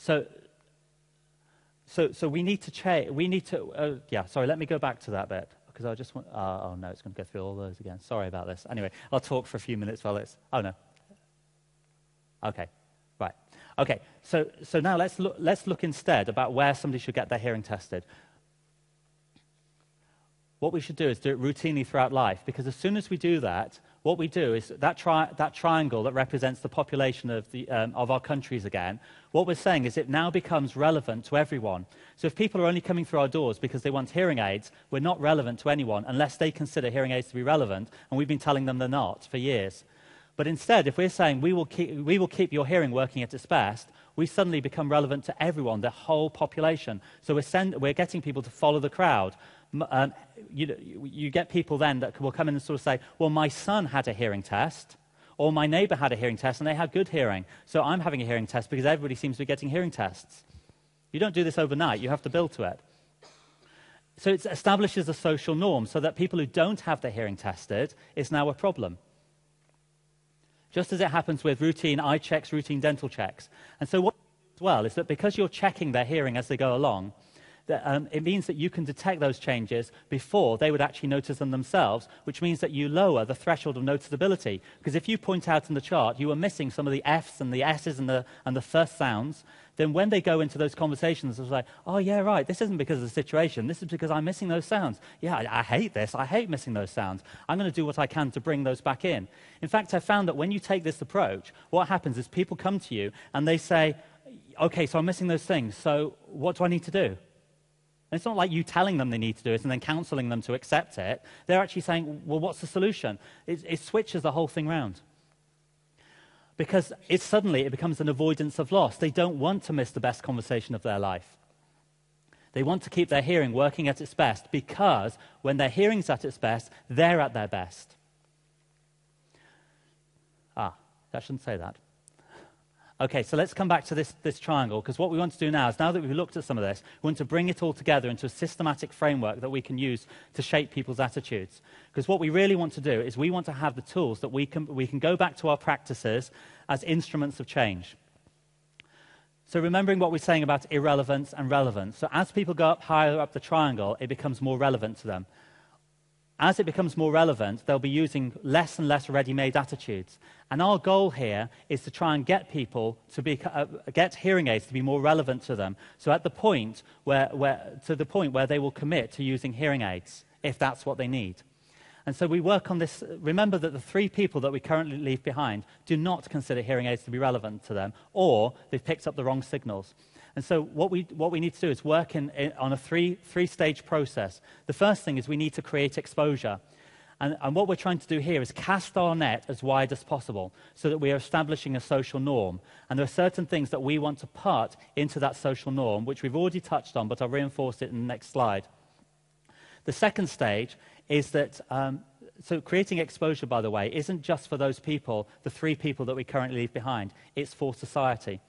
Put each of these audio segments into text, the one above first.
So, so, so we need to change. We need to. Uh, yeah, sorry. Let me go back to that bit because I just want. Uh, oh no, it's going to go through all those again. Sorry about this. Anyway, I'll talk for a few minutes while it's. Oh no. Okay. Right. Okay. So, so now let's look. Let's look instead about where somebody should get their hearing tested what we should do is do it routinely throughout life because as soon as we do that, what we do is that, tri- that triangle that represents the population of, the, um, of our countries again, what we're saying is it now becomes relevant to everyone. So if people are only coming through our doors because they want hearing aids, we're not relevant to anyone unless they consider hearing aids to be relevant, and we've been telling them they're not for years. But instead, if we're saying we will keep, we will keep your hearing working at its best, we suddenly become relevant to everyone, the whole population. So we're, send, we're getting people to follow the crowd um, you, you get people then that will come in and sort of say, well, my son had a hearing test, or my neighbor had a hearing test and they had good hearing, so I'm having a hearing test because everybody seems to be getting hearing tests. You don't do this overnight, you have to build to it. So it establishes a social norm so that people who don't have their hearing tested is now a problem. Just as it happens with routine eye checks, routine dental checks. And so what as well is that because you're checking their hearing as they go along, that, um, it means that you can detect those changes before they would actually notice them themselves, which means that you lower the threshold of noticeability. Because if you point out in the chart you are missing some of the F's and the S's and the, and the first sounds, then when they go into those conversations, it's like, oh, yeah, right, this isn't because of the situation. This is because I'm missing those sounds. Yeah, I, I hate this. I hate missing those sounds. I'm going to do what I can to bring those back in. In fact, I found that when you take this approach, what happens is people come to you and they say, okay, so I'm missing those things. So what do I need to do? And it's not like you telling them they need to do it and then counseling them to accept it. They're actually saying, well, what's the solution? It, it switches the whole thing round. Because it suddenly it becomes an avoidance of loss. They don't want to miss the best conversation of their life. They want to keep their hearing working at its best because when their hearing's at its best, they're at their best. Ah, I shouldn't say that. Okay, so let's come back to this, this triangle, because what we want to do now is now that we've looked at some of this, we want to bring it all together into a systematic framework that we can use to shape people's attitudes. Because what we really want to do is we want to have the tools that we can, we can go back to our practices as instruments of change. So remembering what we're saying about irrelevance and relevance. So as people go up higher up the triangle, it becomes more relevant to them as it becomes more relevant, they'll be using less and less ready made attitudes. And our goal here is to try and get people to be, uh, get hearing aids to be more relevant to them. So at the point where, where, to the point where they will commit to using hearing aids, if that's what they need. And so we work on this. Remember that the three people that we currently leave behind do not consider hearing aids to be relevant to them, or they've picked up the wrong signals. And so, what we, what we need to do is work in, in, on a three, three stage process. The first thing is we need to create exposure. And, and, what we're trying to do here is cast our net as wide as possible so that we are establishing a social norm. And there are certain things that we want to put into that social norm, which we've already touched on, but I'll reinforce it in the next slide. The second stage is that, um, so creating exposure, by the way, isn't just for those people, the three people that we currently leave behind, it's for society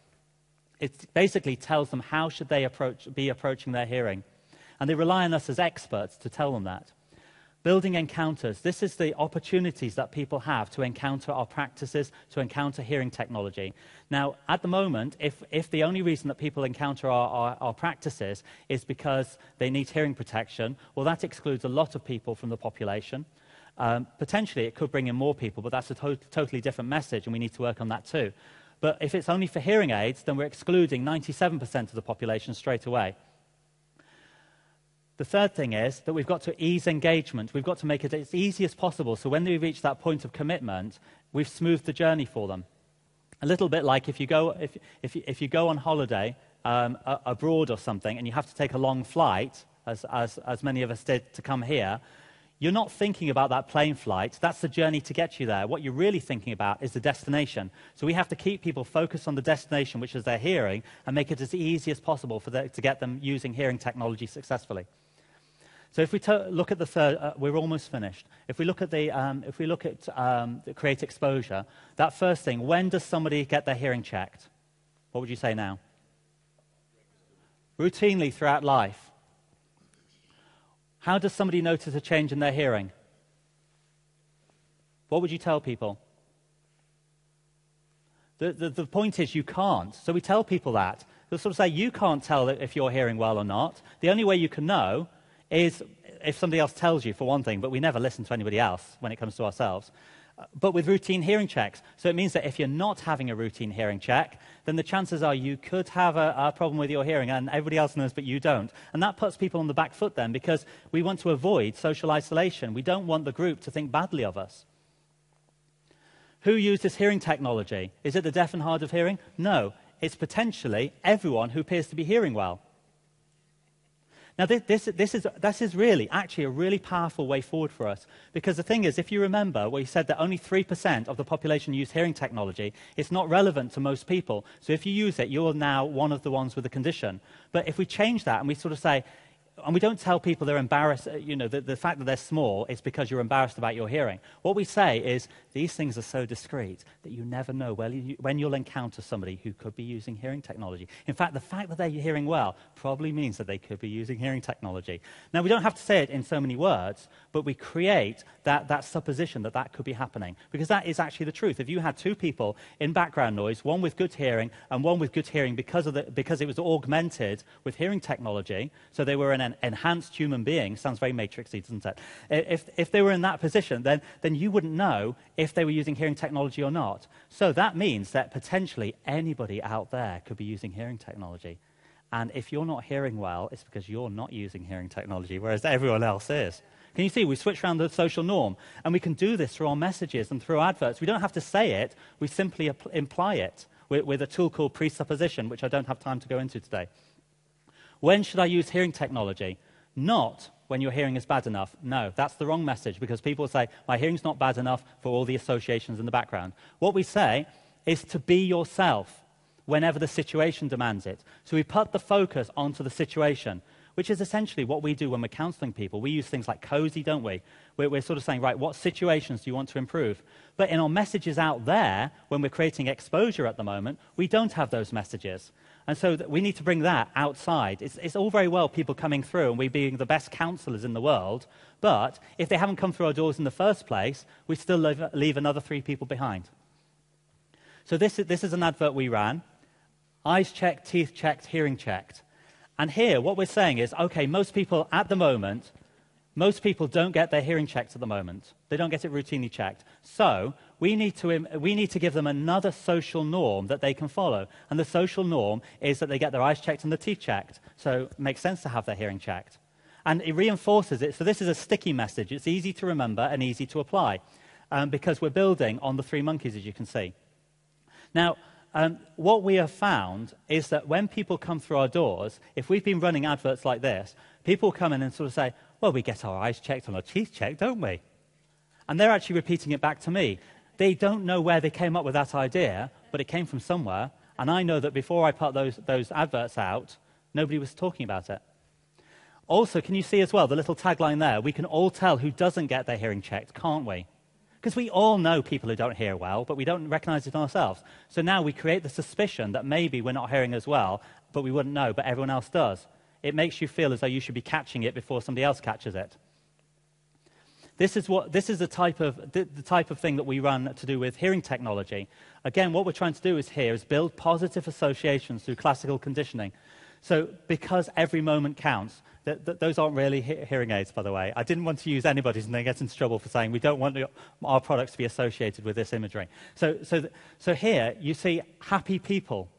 it basically tells them how should they approach, be approaching their hearing. And they rely on us as experts to tell them that. Building encounters. This is the opportunities that people have to encounter our practices, to encounter hearing technology. Now, at the moment, if, if the only reason that people encounter our, our, our practices is because they need hearing protection, well, that excludes a lot of people from the population. Um, potentially, it could bring in more people, but that's a to- totally different message, and we need to work on that too. But if it's only for hearing aids, then we're excluding 97% of the population straight away. The third thing is that we've got to ease engagement. We've got to make it as easy as possible. So when they reach that point of commitment, we've smoothed the journey for them. A little bit like if you go, if, if, if you go on holiday um, abroad or something and you have to take a long flight, as, as, as many of us did to come here, you're not thinking about that plane flight. That's the journey to get you there. What you're really thinking about is the destination. So we have to keep people focused on the destination, which is their hearing, and make it as easy as possible for the, to get them using hearing technology successfully. So if we look at the third, uh, we're almost finished. If we look at the, um, if we look at um, create exposure, that first thing, when does somebody get their hearing checked? What would you say now? Routinely throughout life. How does somebody notice a change in their hearing? What would you tell people? The, the, the, point is, you can't. So we tell people that. They'll sort of say, you can't tell if you're hearing well or not. The only way you can know is if somebody else tells you, for one thing, but we never listen to anybody else when it comes to ourselves. But with routine hearing checks. So it means that if you're not having a routine hearing check, then the chances are you could have a, a, problem with your hearing and everybody else knows, but you don't. And that puts people on the back foot then because we want to avoid social isolation. We don't want the group to think badly of us. Who uses hearing technology? Is it the deaf and hard of hearing? No. It's potentially everyone who appears to be hearing well. Now, this, this, this, is, this is really, actually, a really powerful way forward for us. Because the thing is, if you remember, we said that only 3% of the population use hearing technology. It's not relevant to most people. So if you use it, you're now one of the ones with the condition. But if we change that and we sort of say, and we don't tell people they're embarrassed, uh, you know, the, the fact that they're small is because you're embarrassed about your hearing. What we say is these things are so discreet that you never know you, when you'll encounter somebody who could be using hearing technology. In fact, the fact that they're hearing well probably means that they could be using hearing technology. Now, we don't have to say it in so many words, but we create that, that supposition that that could be happening because that is actually the truth. If you had two people in background noise, one with good hearing and one with good hearing because, of the, because it was augmented with hearing technology, so they were in an enhanced human being, sounds very matrixy, doesn't it? If, if they were in that position, then, then you wouldn't know if they were using hearing technology or not. So that means that potentially anybody out there could be using hearing technology. And if you're not hearing well, it's because you're not using hearing technology, whereas everyone else is. Can you see? We switch around the social norm. And we can do this through our messages and through adverts. We don't have to say it, we simply imply it with, with a tool called presupposition, which I don't have time to go into today. When should I use hearing technology? Not when your hearing is bad enough. No, that's the wrong message because people say, my hearing's not bad enough for all the associations in the background. What we say is to be yourself whenever the situation demands it. So we put the focus onto the situation, which is essentially what we do when we're counseling people. We use things like COSI, don't we? We're, we're, sort of saying, right, what situations do you want to improve? But in our messages out there, when we're creating exposure at the moment, we don't have those messages. And so we need to bring that outside. It's, it's all very well people coming through and we being the best counselors in the world, but if they haven't come through our doors in the first place, we still leave, leave another three people behind. So this is, this is an advert we ran. Eyes checked, teeth checked, hearing checked. And here, what we're saying is, okay, most people at the moment, most people don't get their hearing checked at the moment. They don't get it routinely checked. So we need, to, we need to give them another social norm that they can follow. And the social norm is that they get their eyes checked and their teeth checked. So it makes sense to have their hearing checked. And it reinforces it. So this is a sticky message. It's easy to remember and easy to apply um, because we're building on the three monkeys, as you can see. Now, um, what we have found is that when people come through our doors, if we've been running adverts like this, people come in and sort of say, well, we get our eyes checked and our teeth checked, don't we? And they're actually repeating it back to me. They don't know where they came up with that idea, but it came from somewhere. And I know that before I put those, those adverts out, nobody was talking about it. Also, can you see as well the little tagline there? We can all tell who doesn't get their hearing checked, can't we? Because we all know people who don't hear well, but we don't recognize it ourselves. So now we create the suspicion that maybe we're not hearing as well, but we wouldn't know, but everyone else does. It makes you feel as though you should be catching it before somebody else catches it. This is, what, this is the, type of, the, the type of thing that we run to do with hearing technology. Again, what we're trying to do is here is build positive associations through classical conditioning. So because every moment counts, th- th- those aren't really he- hearing aids, by the way. I didn't want to use anybody's and then get into trouble for saying we don't want our products to be associated with this imagery. So, so, th- so here you see happy people.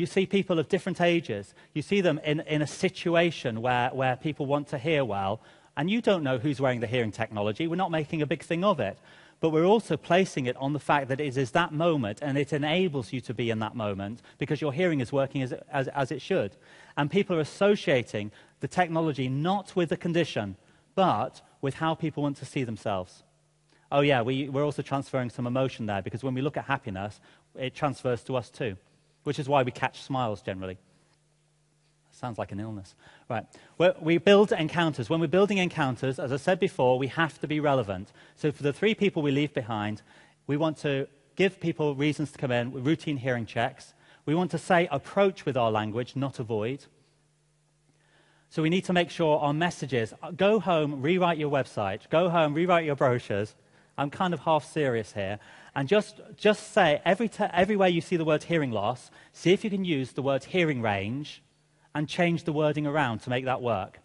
You see people of different ages. You see them in, in a situation where, where people want to hear well, and you don't know who's wearing the hearing technology. We're not making a big thing of it. But we're also placing it on the fact that it is that moment and it enables you to be in that moment because your hearing is working as, as, as it should. And people are associating the technology not with the condition, but with how people want to see themselves. Oh, yeah, we, we're also transferring some emotion there because when we look at happiness, it transfers to us too, which is why we catch smiles generally. Sounds like an illness. Right. We build encounters. When we're building encounters, as I said before, we have to be relevant. So for the three people we leave behind, we want to give people reasons to come in with routine hearing checks. We want to say approach with our language, not avoid. So we need to make sure our messages go home, rewrite your website, go home, rewrite your brochures. I'm kind of half serious here. And just, just say, every t- everywhere you see the word hearing loss, see if you can use the word hearing range and change the wording around to make that work.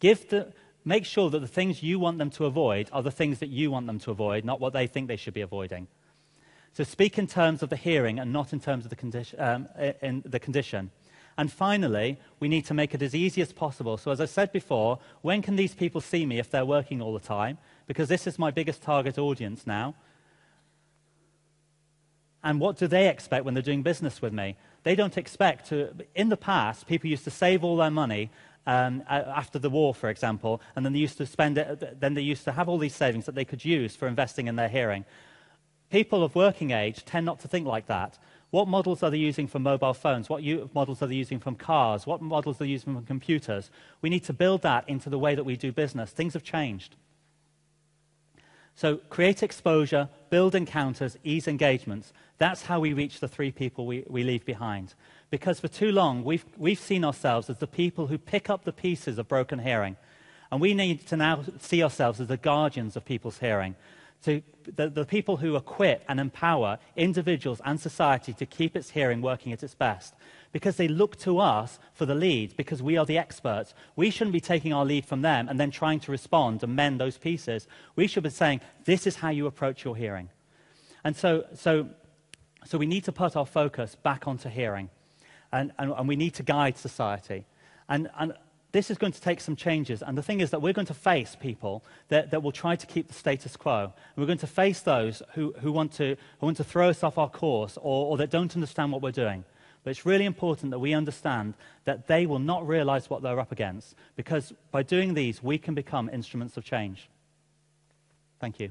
Give the, make sure that the things you want them to avoid are the things that you want them to avoid, not what they think they should be avoiding. So speak in terms of the hearing and not in terms of the, condi- um, in the condition. And finally, we need to make it as easy as possible. So, as I said before, when can these people see me if they're working all the time? Because this is my biggest target audience now. And what do they expect when they're doing business with me? They don't expect to. In the past, people used to save all their money um, after the war, for example, and then they used to spend it, then they used to have all these savings that they could use for investing in their hearing. People of working age tend not to think like that. What models are they using for mobile phones? What models are they using from cars? What models are they using from computers? We need to build that into the way that we do business. Things have changed. So create exposure, build encounters, ease engagements. That's how we reach the three people we, we leave behind. Because for too long, we've, we've seen ourselves as the people who pick up the pieces of broken hearing. And we need to now see ourselves as the guardians of people's hearing to the, the people who equip and empower individuals and society to keep its hearing working at its best. Because they look to us for the lead, because we are the experts. We shouldn't be taking our lead from them and then trying to respond and mend those pieces. We should be saying, this is how you approach your hearing. And so, so, so we need to put our focus back onto hearing. And, and, and we need to guide society. And, and this is going to take some changes. And the thing is that we're going to face people that, that will try to keep the status quo. And we're going to face those who, who, want, to, who want to throw us off our course or, or that don't understand what we're doing. But it's really important that we understand that they will not realize what they're up against because by doing these, we can become instruments of change. Thank you.